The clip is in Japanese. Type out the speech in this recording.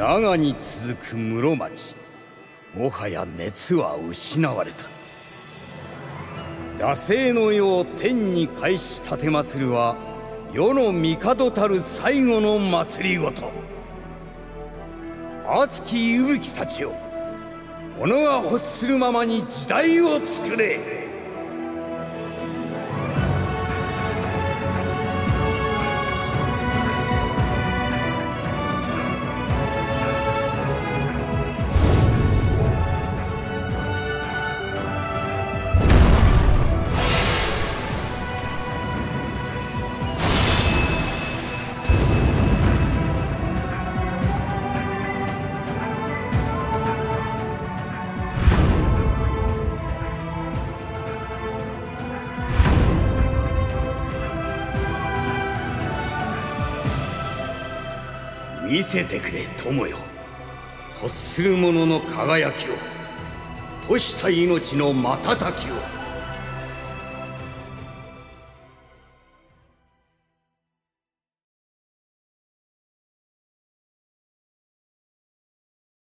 長に続く室町。もはや熱は失われた。惰性の世を天に返し立てまするは世の帝たる最後の祭りごと。熱き息吹たちよ己が欲するままに時代を作れ。見せてくれ友よ。欲する者の輝きを。とした命の瞬きを。